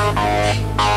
Bye.